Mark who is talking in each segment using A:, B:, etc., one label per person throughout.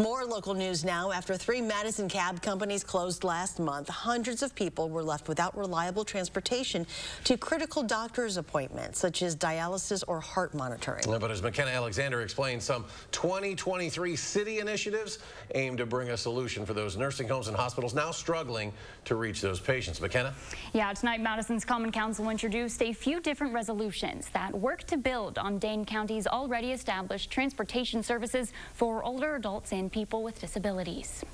A: More local news now. After three Madison cab companies closed last month, hundreds of people were left without reliable transportation to critical doctor's appointments, such as dialysis or heart monitoring.
B: But as McKenna Alexander explained, some 2023 city initiatives aim to bring a solution for those nursing homes and hospitals now struggling to reach those patients. McKenna?
C: Yeah, tonight Madison's Common Council introduced a few different resolutions that work to build on Dane County's already established transportation services for older adults and people with disabilities.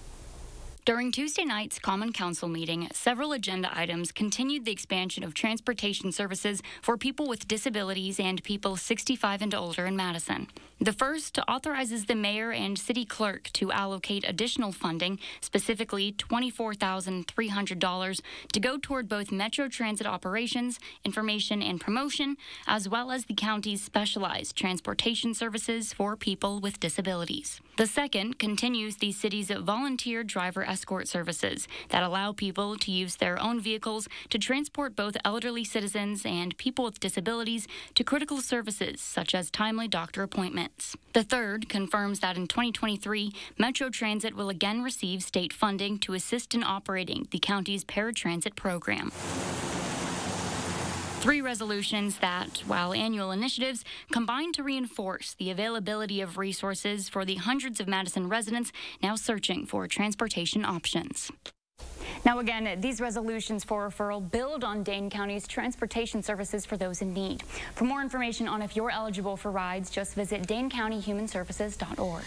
C: During Tuesday night's Common Council meeting, several agenda items continued the expansion of transportation services for people with disabilities and people 65 and older in Madison. The first authorizes the mayor and city clerk to allocate additional funding, specifically $24,300, to go toward both Metro Transit operations, information and promotion, as well as the county's specialized transportation services for people with disabilities. The second continues the city's volunteer driver escort services that allow people to use their own vehicles to transport both elderly citizens and people with disabilities to critical services such as timely doctor appointments. The third confirms that in 2023, Metro Transit will again receive state funding to assist in operating the county's paratransit program three resolutions that, while annual initiatives, combine to reinforce the availability of resources for the hundreds of Madison residents now searching for transportation options. Now, again, these resolutions for referral build on Dane County's transportation services for those in need. For more information on if you're eligible for rides, just visit DaneCountyHumanServices.org.